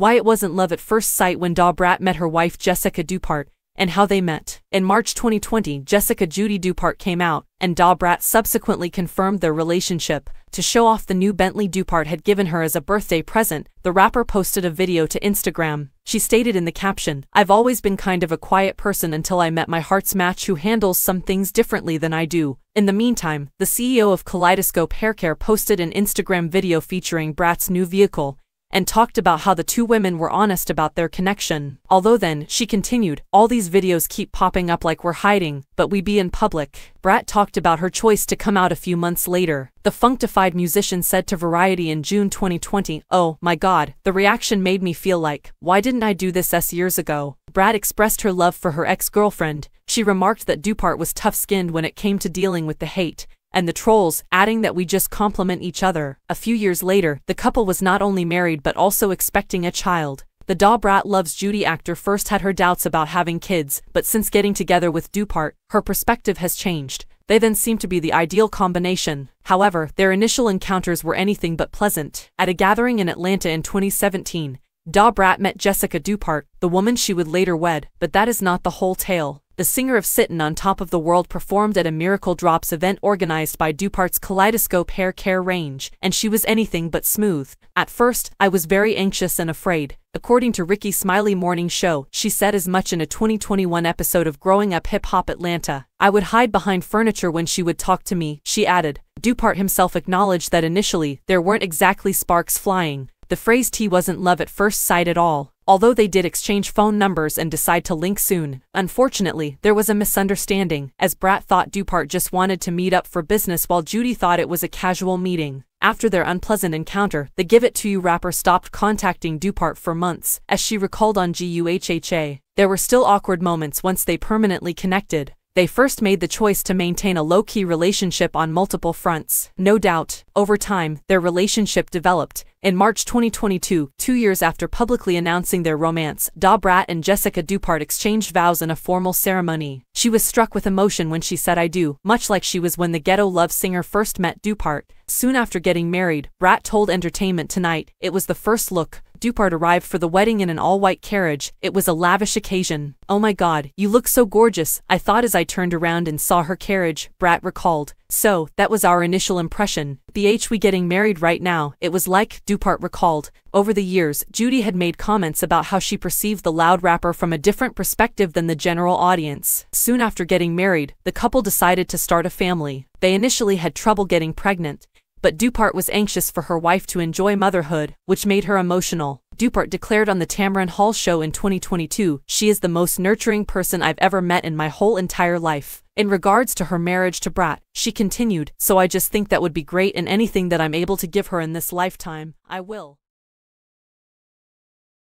why it wasn't love at first sight when Da Brat met her wife Jessica Dupart, and how they met. In March 2020, Jessica Judy Dupart came out, and Da Brat subsequently confirmed their relationship. To show off the new Bentley Dupart had given her as a birthday present, the rapper posted a video to Instagram. She stated in the caption, I've always been kind of a quiet person until I met my heart's match who handles some things differently than I do. In the meantime, the CEO of Kaleidoscope Haircare posted an Instagram video featuring Brat's new vehicle, and talked about how the two women were honest about their connection. Although then, she continued, all these videos keep popping up like we're hiding, but we be in public. Brat talked about her choice to come out a few months later. The Funkdafied musician said to Variety in June 2020, Oh, my god, the reaction made me feel like, why didn't I do this s years ago? Brat expressed her love for her ex-girlfriend. She remarked that Dupart was tough-skinned when it came to dealing with the hate, and the trolls, adding that we just compliment each other. A few years later, the couple was not only married but also expecting a child. The Da Brat Loves Judy actor first had her doubts about having kids, but since getting together with Dupart, her perspective has changed. They then seem to be the ideal combination. However, their initial encounters were anything but pleasant. At a gathering in Atlanta in 2017, Da Brat met Jessica Dupart, the woman she would later wed, but that is not the whole tale the singer of Sittin' on Top of the World performed at a Miracle Drops event organized by Dupart's Kaleidoscope Hair Care range, and she was anything but smooth. At first, I was very anxious and afraid. According to Rickey Smiley Morning Show, she said as much in a 2021 episode of Growing Up Hip Hop Atlanta. I would hide behind furniture when she would talk to me, she added. Dupart himself acknowledged that initially, there weren't exactly sparks flying. The phrase T wasn't love at first sight at all although they did exchange phone numbers and decide to link soon. Unfortunately, there was a misunderstanding, as Brat thought Dupart just wanted to meet up for business while Judy thought it was a casual meeting. After their unpleasant encounter, the Give It To You rapper stopped contacting Dupart for months, as she recalled on GUHHA. There were still awkward moments once they permanently connected, they first made the choice to maintain a low-key relationship on multiple fronts. No doubt, over time, their relationship developed. In March 2022, two years after publicly announcing their romance, Da Brat and Jessica Dupart exchanged vows in a formal ceremony. She was struck with emotion when she said I do, much like she was when the ghetto love singer first met Dupart. Soon after getting married, Brat told Entertainment Tonight, it was the first look, Dupart arrived for the wedding in an all-white carriage. It was a lavish occasion. Oh my god, you look so gorgeous, I thought as I turned around and saw her carriage, Brat recalled. So, that was our initial impression. BH we getting married right now, it was like, Dupart recalled. Over the years, Judy had made comments about how she perceived the loud rapper from a different perspective than the general audience. Soon after getting married, the couple decided to start a family. They initially had trouble getting pregnant, but Dupart was anxious for her wife to enjoy motherhood, which made her emotional. Dupart declared on the Tamron Hall show in 2022, she is the most nurturing person I've ever met in my whole entire life. In regards to her marriage to Brat, she continued, so I just think that would be great and anything that I'm able to give her in this lifetime, I will.